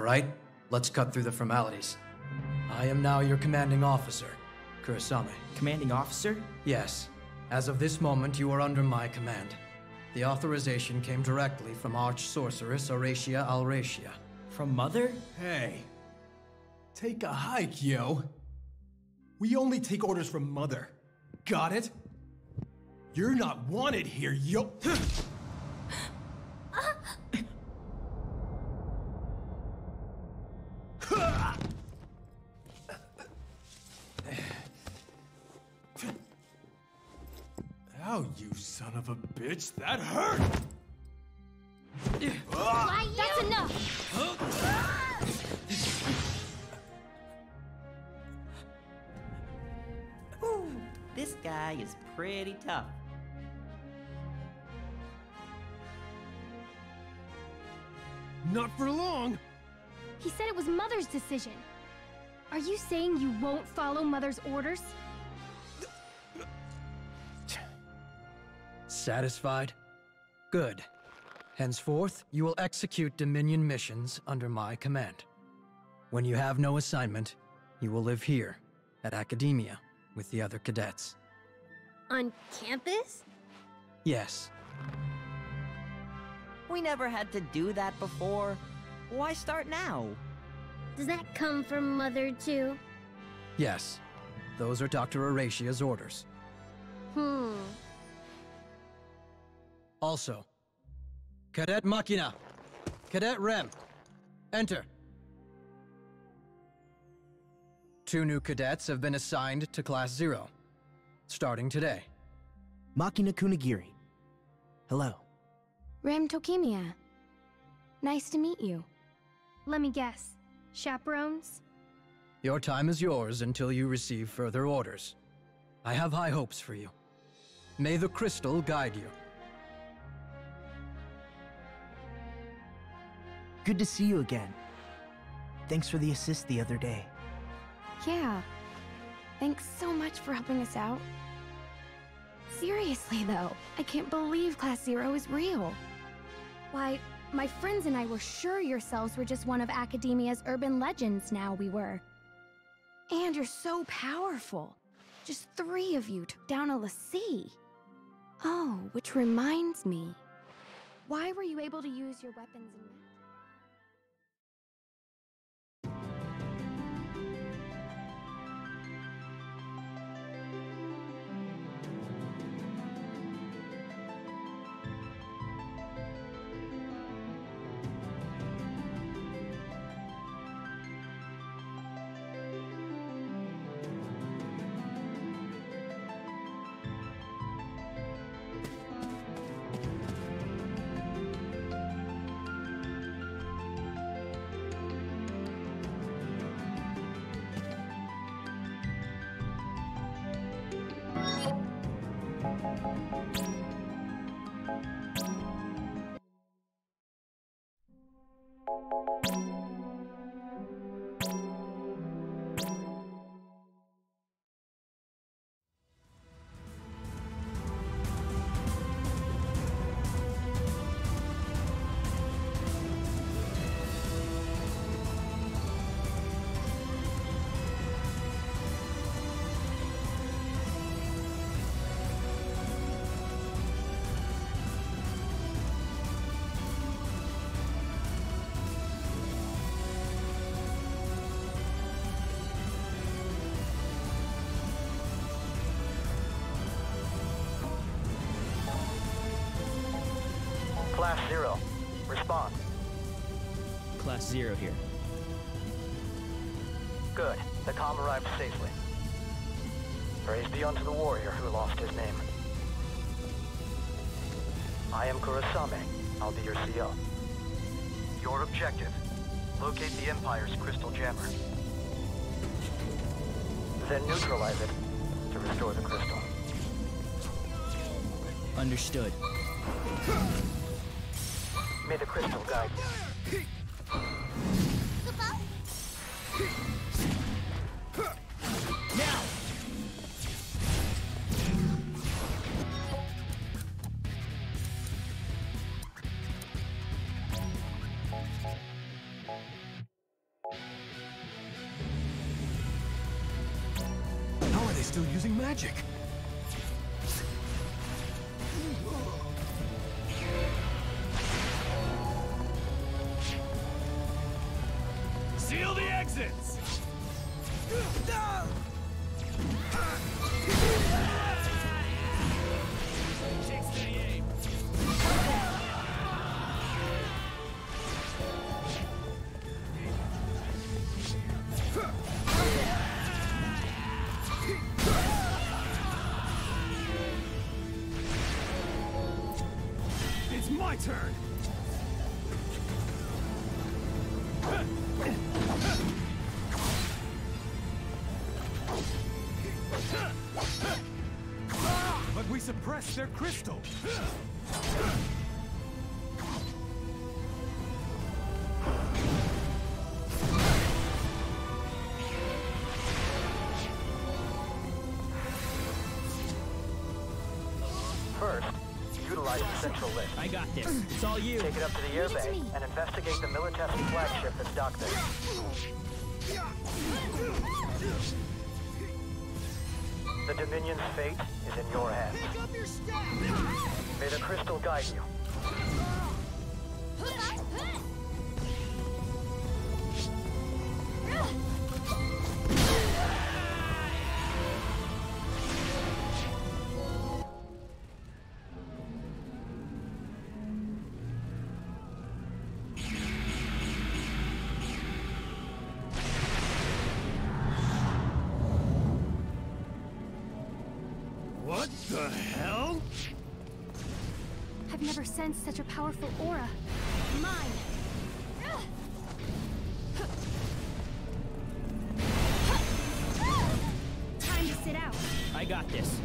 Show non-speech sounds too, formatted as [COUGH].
All right, let's cut through the formalities. I am now your commanding officer, Kurasame. Commanding officer? Yes. As of this moment, you are under my command. The authorization came directly from Arch-Sorceress Arecia Al-Rashia. From Mother? Hey. Take a hike, yo. We only take orders from Mother. Got it? You're not wanted here, yo. [LAUGHS] you son of a bitch, that hurt! Why you? That's enough! Ooh, this guy is pretty tough. Not for long! He said it was Mother's decision. Are you saying you won't follow Mother's orders? Satisfied? Good. Henceforth, you will execute Dominion missions under my command. When you have no assignment, you will live here, at Academia, with the other cadets. On campus? Yes, We never had to do that before. Why start now? Does that come from Mother, too? yes. Those are Dr. Arecia's orders. Hmm. Also, Cadet Machina, Cadet Rem, enter. Two new cadets have been assigned to Class Zero, starting today. Machina Kunagiri. Hello. Rem Tokimiya. Nice to meet you. Let me guess. Chaperones? Your time is yours until you receive further orders. I have high hopes for you. May the crystal guide you. Good to see you again. Thanks for the assist the other day. Yeah. Thanks so much for helping us out. Seriously, though, I can't believe Class Zero is real. Why, my friends and I were sure yourselves were just one of Academia's urban legends now we were. And you're so powerful. Just three of you took down a Lassie. Oh, which reminds me. Why were you able to use your weapons and Zero here. Good. The comm arrived safely. Praise be unto the warrior who lost his name. I am Kurasame. I'll be your CO. Your objective, locate the Empire's crystal jammer. Then neutralize it to restore the crystal. Understood. May the crystal guide you still using magic. My turn! But we suppressed their crystal. Lift. I got this. It's all you. Take it up to the airbay and investigate the Militesi flagship that's docked there. The Dominion's fate is in your hands. May the crystal guide you. I've never sensed such a powerful aura. Mine. Time to sit out. I got this.